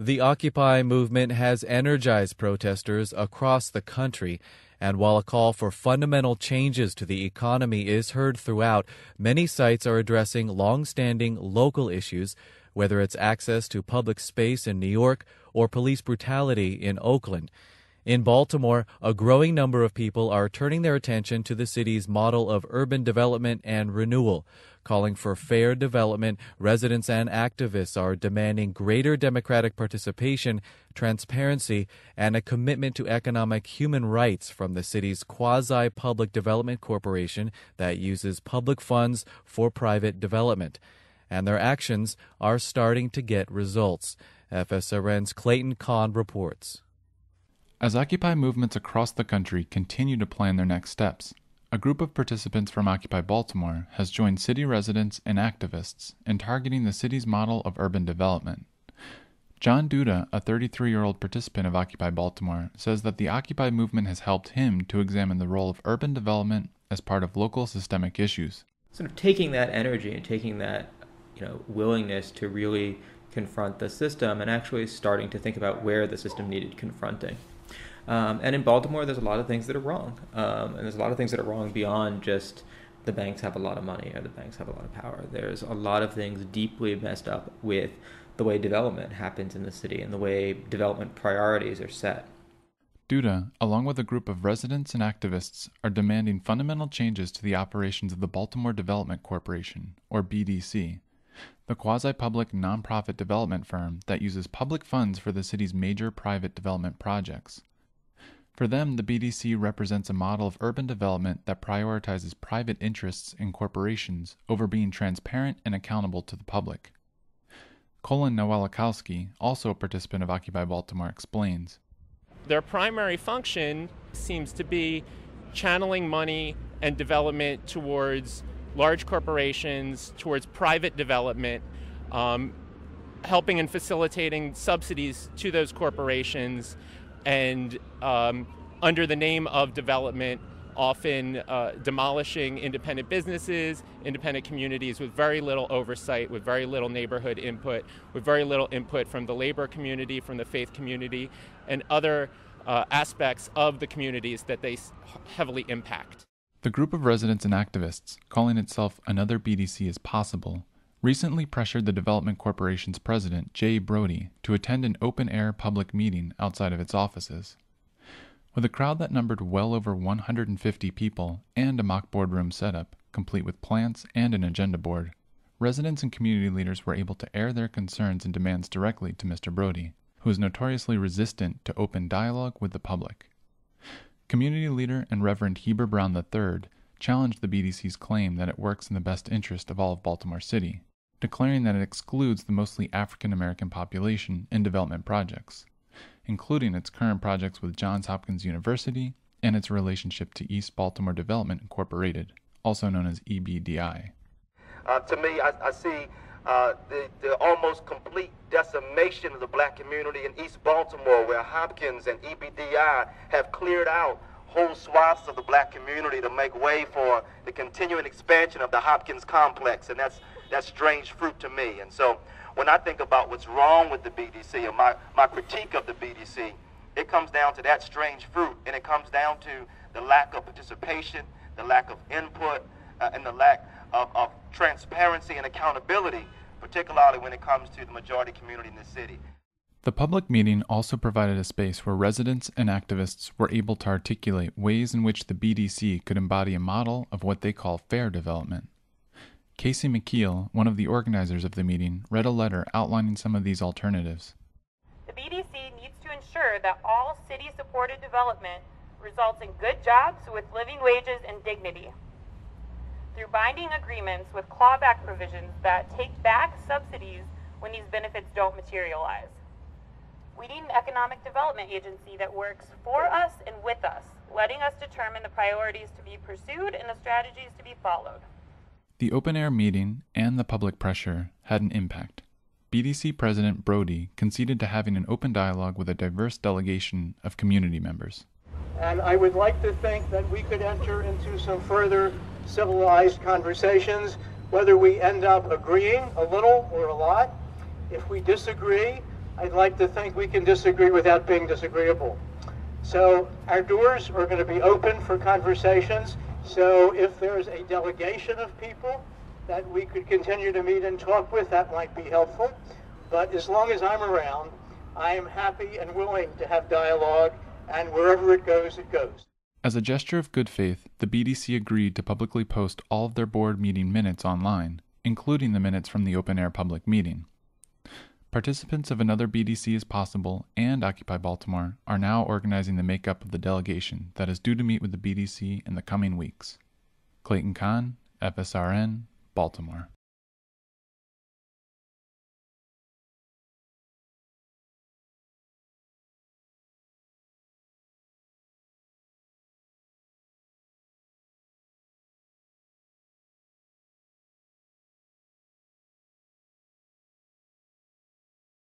The Occupy movement has energized protesters across the country, and while a call for fundamental changes to the economy is heard throughout, many sites are addressing long-standing local issues, whether it's access to public space in New York or police brutality in Oakland. In Baltimore, a growing number of people are turning their attention to the city's model of urban development and renewal. Calling for fair development, residents and activists are demanding greater democratic participation, transparency, and a commitment to economic human rights from the city's quasi public development corporation that uses public funds for private development. And their actions are starting to get results. FSRN's Clayton Conn reports. As Occupy movements across the country continue to plan their next steps, a group of participants from Occupy Baltimore has joined city residents and activists in targeting the city's model of urban development. John Duda, a 33 year old participant of Occupy Baltimore, says that the Occupy movement has helped him to examine the role of urban development as part of local systemic issues. Sort of taking that energy and taking that you know, willingness to really confront the system and actually starting to think about where the system needed confronting. Um, and in Baltimore, there's a lot of things that are wrong. Um, and there's a lot of things that are wrong beyond just the banks have a lot of money or the banks have a lot of power. There's a lot of things deeply messed up with the way development happens in the city and the way development priorities are set. Duda, along with a group of residents and activists, are demanding fundamental changes to the operations of the Baltimore Development Corporation, or BDC, the quasi public nonprofit development firm that uses public funds for the city's major private development projects. For them, the BDC represents a model of urban development that prioritizes private interests and corporations over being transparent and accountable to the public. Colin Nowakowski, also a participant of Occupy Baltimore, explains. Their primary function seems to be channeling money and development towards large corporations, towards private development, um, helping and facilitating subsidies to those corporations and um, under the name of development, often uh, demolishing independent businesses, independent communities with very little oversight, with very little neighborhood input, with very little input from the labor community, from the faith community, and other uh, aspects of the communities that they heavily impact. The group of residents and activists, calling itself Another BDC is Possible, recently pressured the Development Corporation's president, Jay Brodie, to attend an open air public meeting outside of its offices. With a crowd that numbered well over 150 people and a mock boardroom setup, complete with plants and an agenda board, residents and community leaders were able to air their concerns and demands directly to Mr. Brodie, who is notoriously resistant to open dialogue with the public. Community leader and Reverend Heber Brown III challenged the BDC's claim that it works in the best interest of all of Baltimore City, declaring that it excludes the mostly African American population in development projects, including its current projects with Johns Hopkins University and its relationship to East Baltimore Development Incorporated, also known as EBDI. Uh, to me, I, I see uh, the, the, almost complete decimation of the black community in East Baltimore, where Hopkins and EBDI have cleared out whole swaths of the black community to make way for the continuing expansion of the Hopkins complex, and that's that's strange fruit to me. And so when I think about what's wrong with the BDC or my, my critique of the BDC, it comes down to that strange fruit, and it comes down to the lack of participation, the lack of input, uh, and the lack of, of transparency and accountability, particularly when it comes to the majority community in the city. The public meeting also provided a space where residents and activists were able to articulate ways in which the BDC could embody a model of what they call fair development. Casey McKeel, one of the organizers of the meeting, read a letter outlining some of these alternatives. The BDC needs to ensure that all city supported development results in good jobs with living wages and dignity. Through binding agreements with clawback provisions that take back subsidies when these benefits don't materialize. We need an economic development agency that works for us and with us, letting us determine the priorities to be pursued and the strategies to be followed. The open air meeting and the public pressure had an impact. BDC President Brodie conceded to having an open dialogue with a diverse delegation of community members. And I would like to think that we could enter into some further civilized conversations, whether we end up agreeing a little or a lot. If we disagree, I'd like to think we can disagree without being disagreeable. So our doors are going to be open for conversations. So if there's a delegation of people that we could continue to meet and talk with, that might be helpful. But as long as I'm around, I am happy and willing to have dialogue, and wherever it goes, it goes. As a gesture of good faith, the BDC agreed to publicly post all of their board meeting minutes online, including the minutes from the open air public meeting. Participants of another BDC is possible and Occupy Baltimore are now organizing the makeup of the delegation that is due to meet with the BDC in the coming weeks. Clayton Conn, FSRN, Baltimore.